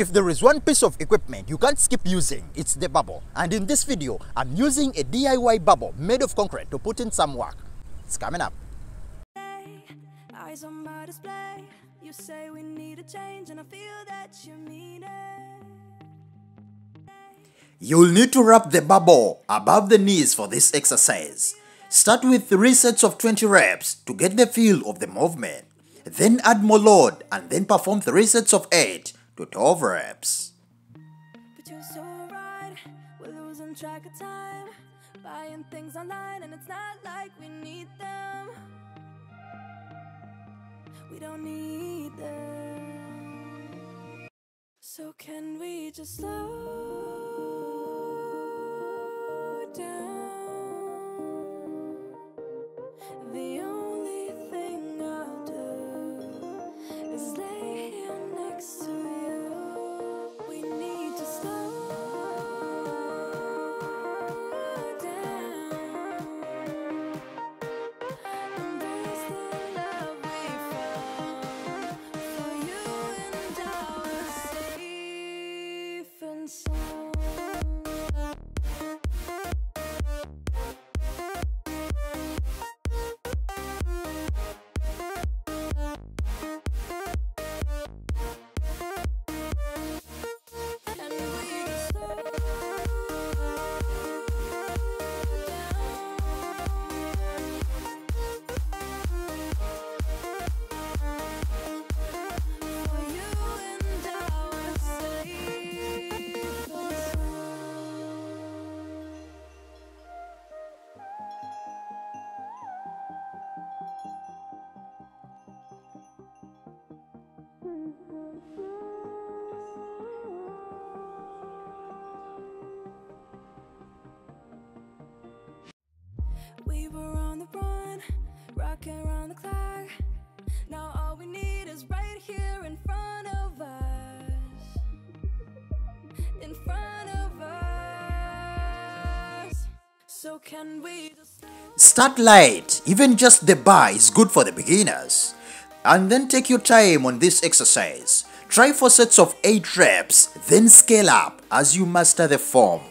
If there is one piece of equipment you can't skip using, it's the barbell. And in this video, I'm using a DIY barbell made of concrete to put in some work. It's coming up. Eyes on my display. You say we need a change, and I feel that you mean it. You'll need to wrap the barbell above the knees for this exercise. Start with 3 sets of 20 reps to get the feel of the movement. Then add more load and then perform 3 sets of 8 to 12 reps. But you're so right, we're losing track of time. Buying things online, and it's not like we need them. We don't need them. So, can we just slow down? Start light, even just the bar is good for the beginners. And then take your time on this exercise. Try 4 sets of 8 reps, then scale up as you master the form.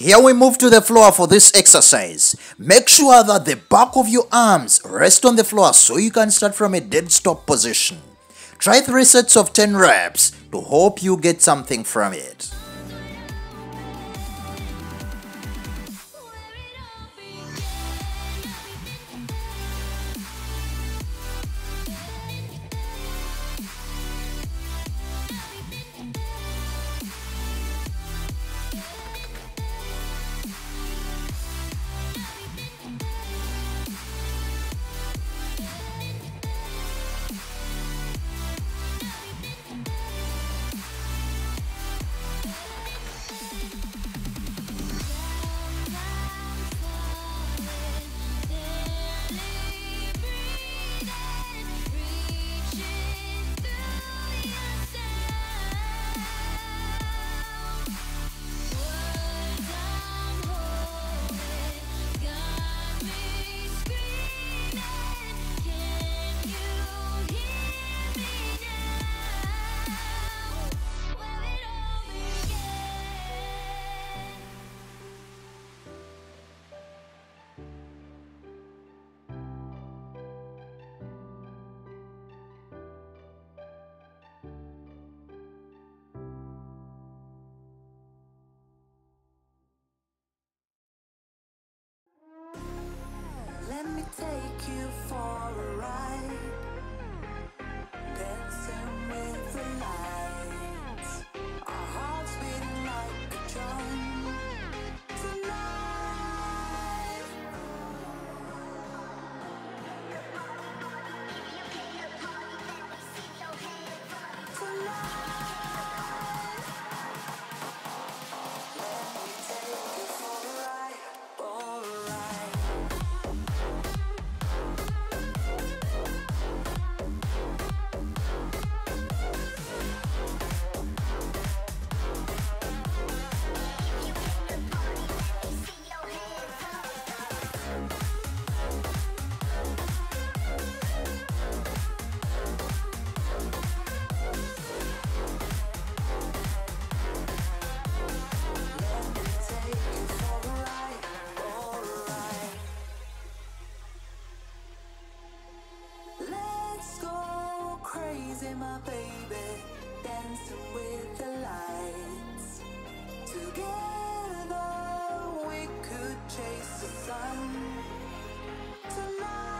Here we move to the floor for this exercise. Make sure that the back of your arms rest on the floor so you can start from a dead stop position. Try 3 sets of 10 reps to hope you get something from it. My baby, dancing with the lights. Together we could chase the sun tonight.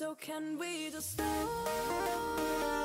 So can we just slow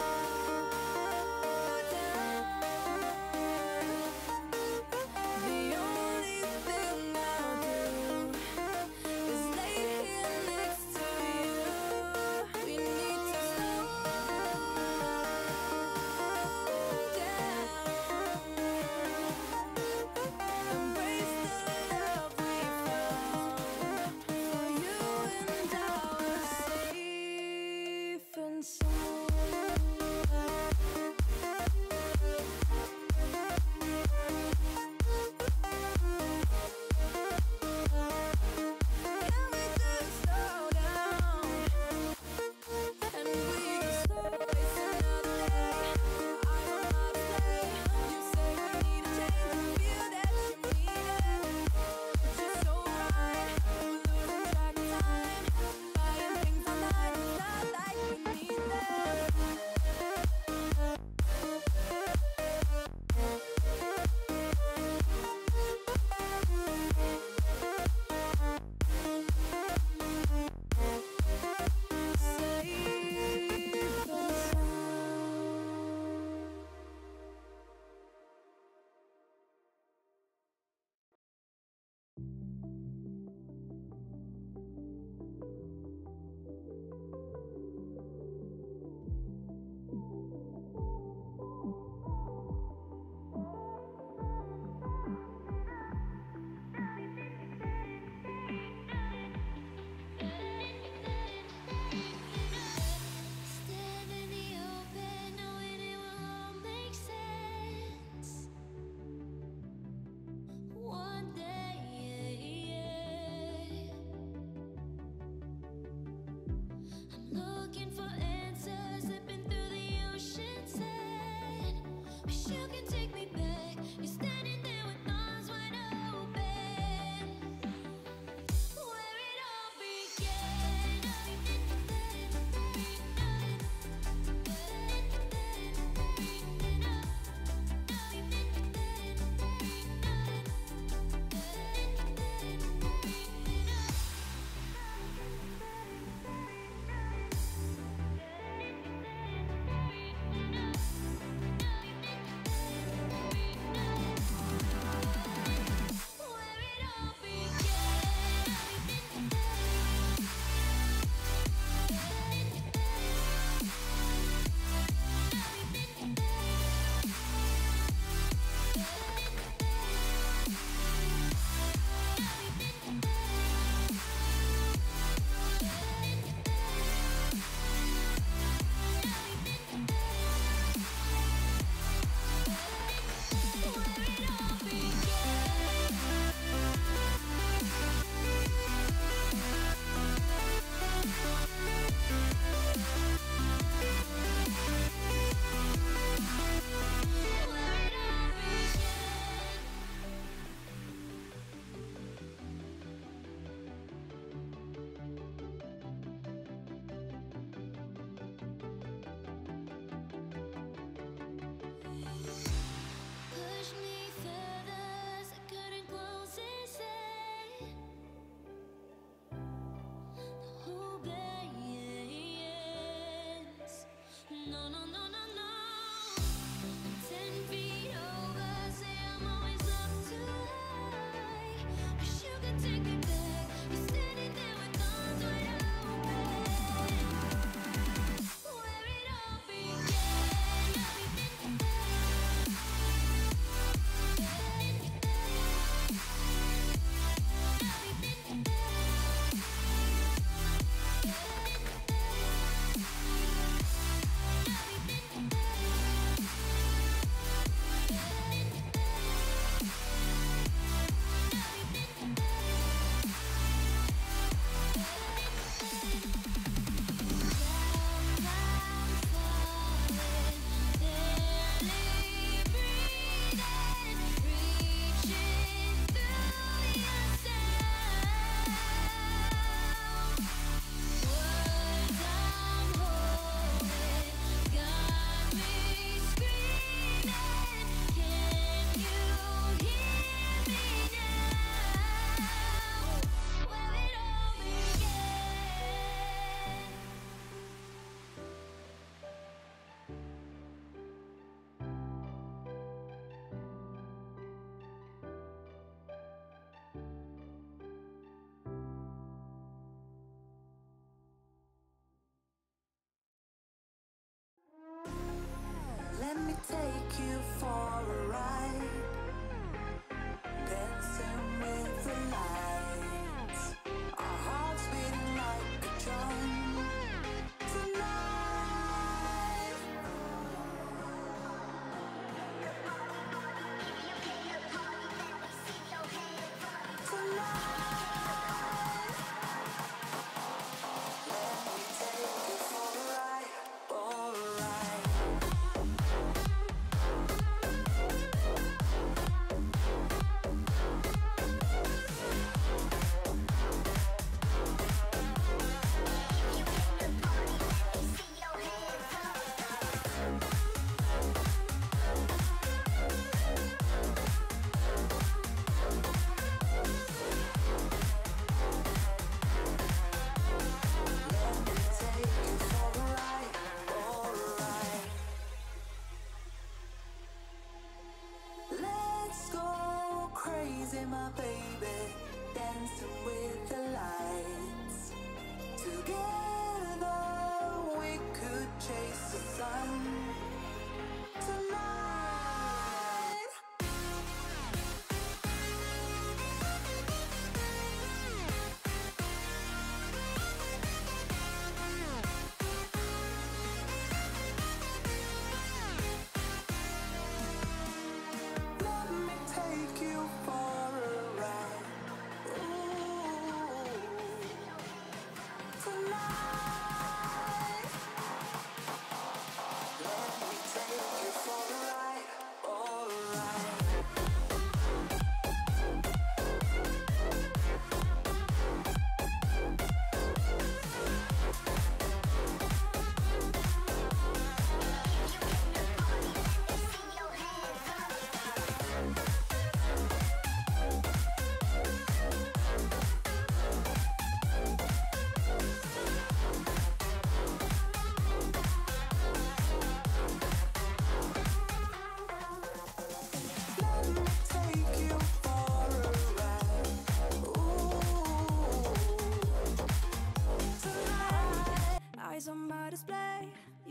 you for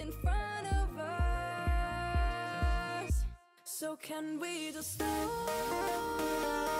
in front of us. So can we just stop?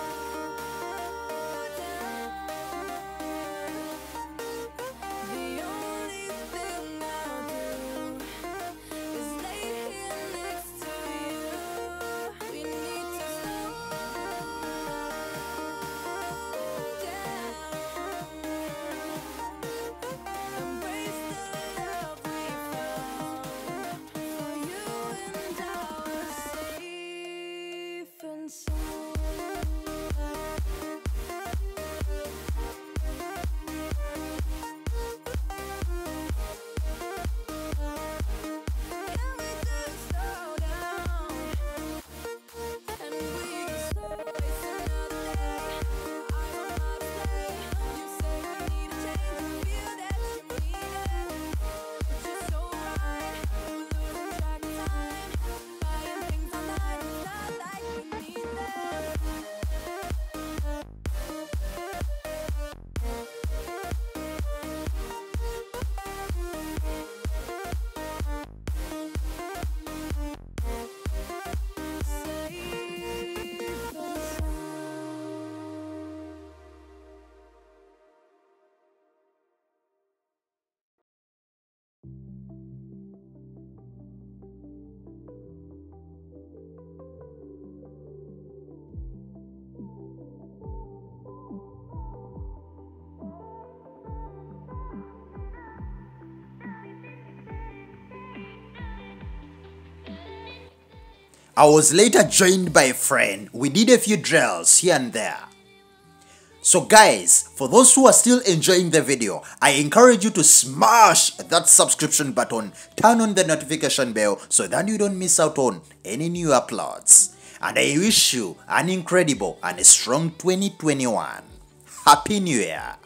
I was later joined by a friend. We did a few drills here and there. So guys, for those who are still enjoying the video, I encourage you to smash that subscription button, turn on the notification bell so that you don't miss out on any new uploads. And I wish you an incredible and strong 2021. Happy New Year!